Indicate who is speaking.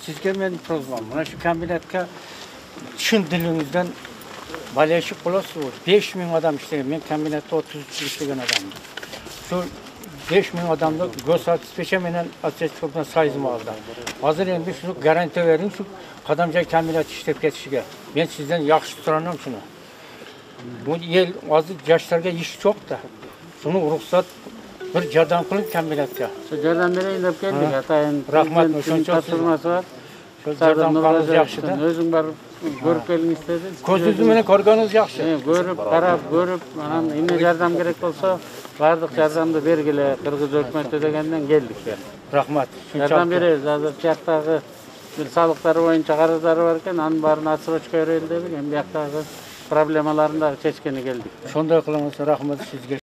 Speaker 1: Sizge men prozbam. Mana shu kombinatga chin dilinizdan balashib qolasiz. 5 ming odam ishlagan. Men kombinatda 33 yil ishlagan odamman. Shu 5 ming odamda go'satspesha menen ответственный sayzim oldi. Hozir endi shuni garantiya bering shu qadamjoy kombinat ishlab ketishiga. Men sizdan yaxshi turaman shuni. Bu yil hozir yoshlarga ish yo'q-da. Shuni ruxsat bir jardam qiling kombinatga.
Speaker 2: Shu yordam beraylik deb keldik.
Speaker 1: Ha.
Speaker 2: Atayin
Speaker 1: Rahmat,
Speaker 2: prezidentning
Speaker 1: o'shancha
Speaker 2: topshirmasi bor.
Speaker 1: Shu
Speaker 2: Sardar
Speaker 1: jardam qilsangiz
Speaker 2: Nurg'o'zayevdan
Speaker 1: yaxshi-da.
Speaker 2: O'zing borib ko'rib keling istedi.
Speaker 1: Ko'zingiz bilan ko'rganingiz yaxshi.
Speaker 2: E, Ko'rib, qarab, ko'rib, mana endi yordam kerak bo'lsa, barliq yordamni bergili Qirg'iz hukumati degandan keldik. ya.
Speaker 1: Rahmat.
Speaker 2: Yordam beramiz. Hozir bu yoqdagi bir soliqlar bo'yicha qarzlari bor ekan, ani barini отсрочка beraylik dedik. Endi bu yoqdagi problemalarni da chechgani keldik.
Speaker 1: Shunday qilamiz. Rahmat sizga.